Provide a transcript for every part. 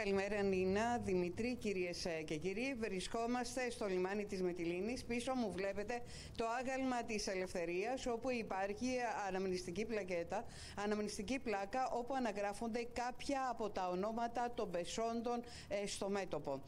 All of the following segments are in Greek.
Καλημέρα Νίνα, Δημητρή, κυρίες ε, και κύριοι. Βρισκόμαστε στο λιμάνι της Μετιλίνης. Πίσω μου βλέπετε το άγαλμα της Ελευθερίας όπου υπάρχει αναμνηστική πλακέτα, αναμνηστική πλάκα όπου αναγράφονται κάποια από τα ονόματα των πεσόντων ε, στο μέτωπο.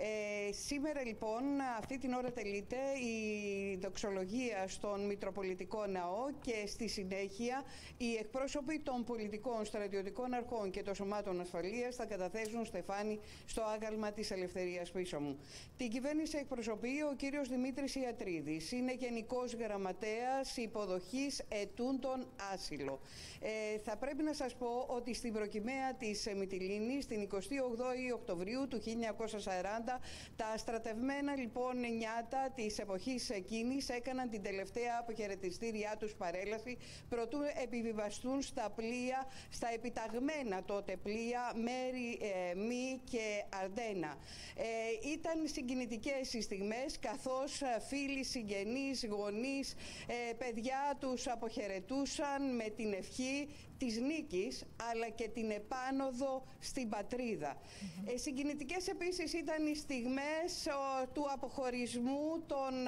Ε, σήμερα λοιπόν αυτή την ώρα τελείται η δοξολογία στον Μητροπολιτικό Ναό και στη συνέχεια οι εκπρόσωποι των πολιτικών στρατιωτικών αρχών και των σωμάτων ασφαλείας θα καταθέσουν στεφάνι στο άγαλμα της ελευθερίας πίσω μου. Την κυβέρνηση εκπροσωπεί ο κύριος Δημήτρης Ιατρίδης. Είναι γενικός γραμματέας υποδοχής ετούντων άσυλο. Ε, θα πρέπει να σας πω ότι στην προκυμαία της Μυτιλίνης, την 28η Οκτωβρίου του 1940, τα στρατευμένα λοιπόν νιάτα της εποχής εκείνης έκαναν την τελευταία αποχαιρετιστήριά τους παρέλαση προτού επιβιβαστούν στα πλοία, στα επιταγμένα τότε πλοία Μέρι, ε, Μη και Αρντένα. Ε, ήταν συγκινητικές οι στιγμές καθώς ε, φίλοι, συγγενείς, γονείς, ε, παιδιά τους αποχαιρετούσαν με την ευχή της νίκης αλλά και την επάνωδο στην πατρίδα. Mm συγκινητικές επίσης ήταν οι στιγμές του αποχωρισμού των,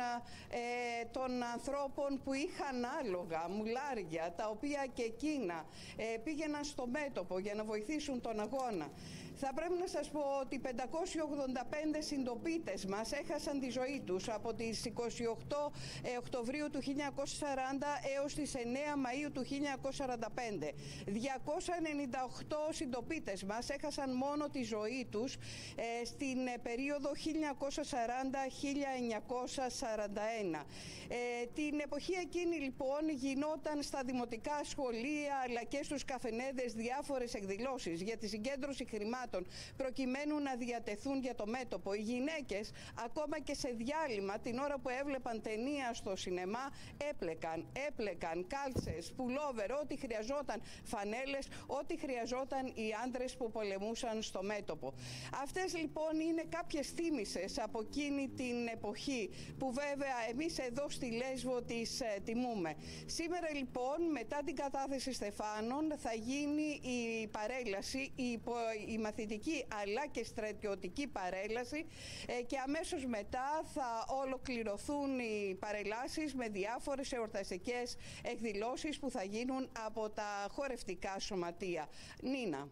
ε, των ανθρώπων που είχαν άλογα, μουλάρια, τα οποία και εκείνα ε, πήγαιναν στο μέτωπο για να βοηθήσουν τον αγώνα. Θα πρέπει να σας πω ότι 585 συντοπίτες μας έχασαν τη ζωή τους από τις 28 ε, Οκτωβρίου του 1940 έως τις 9 Μαΐου του 1945. 298 συντοπίτες μας έχασαν μόνο τη ζωή τους ε, στην ε, περίοδο 1940-1941. την εποχή εκείνη λοιπόν γινόταν στα δημοτικά σχολεία αλλά και στους καφενέδες διάφορες εκδηλώσεις για τη συγκέντρωση χρημάτων προκειμένου να διατεθούν για το μέτωπο. Οι γυναίκες ακόμα και σε διάλειμμα την ώρα που έβλεπαν ταινία στο σινεμά έπλεκαν, έπλεκαν κάλτσες, πουλόβερ, ό,τι χρειαζόταν φανέλες, ό,τι χρειαζόταν οι άντρες που πολεμούσαν στο μέτωπο. Αυτές λοιπόν είναι κάποιες θύμησες από εκείνη την εποχή που βέβαια εμείς εδώ στη Λέσβο τις ε, τιμούμε. Σήμερα λοιπόν μετά την κατάθεση Στεφάνων θα γίνει η παρέλαση, η, η μαθητική αλλά και στρατιωτική παρέλαση ε, και αμέσως μετά θα ολοκληρωθούν οι παρελάσεις με διάφορες εορταστικές εκδηλώσεις που θα γίνουν από τα χορευτικά σωματεία. Νίνα.